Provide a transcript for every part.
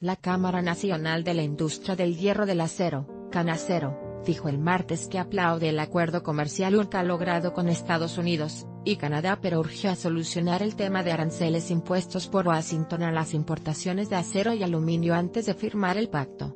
La Cámara Nacional de la Industria del Hierro del Acero, Canacero, dijo el martes que aplaude el acuerdo comercial URCA logrado con Estados Unidos y Canadá pero urgió a solucionar el tema de aranceles impuestos por Washington a las importaciones de acero y aluminio antes de firmar el pacto.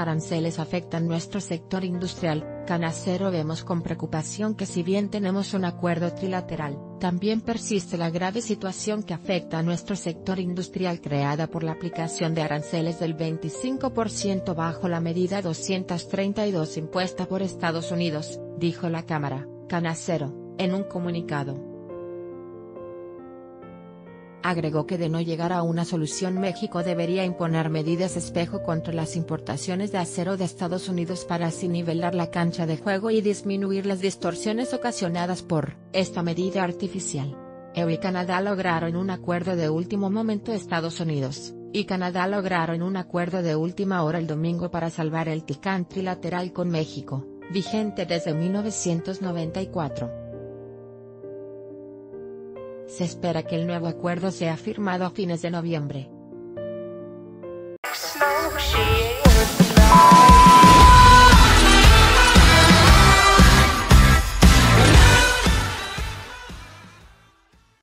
Aranceles afectan nuestro sector industrial, Canacero vemos con preocupación que si bien tenemos un acuerdo trilateral, también persiste la grave situación que afecta a nuestro sector industrial creada por la aplicación de aranceles del 25% bajo la medida 232 impuesta por Estados Unidos, dijo la Cámara, Canacero, en un comunicado. Agregó que de no llegar a una solución México debería imponer medidas espejo contra las importaciones de acero de Estados Unidos para así nivelar la cancha de juego y disminuir las distorsiones ocasionadas por esta medida artificial. EU y Canadá lograron un acuerdo de último momento Estados Unidos, y Canadá lograron un acuerdo de última hora el domingo para salvar el TICAN trilateral con México, vigente desde 1994. Se espera que el nuevo acuerdo sea firmado a fines de noviembre.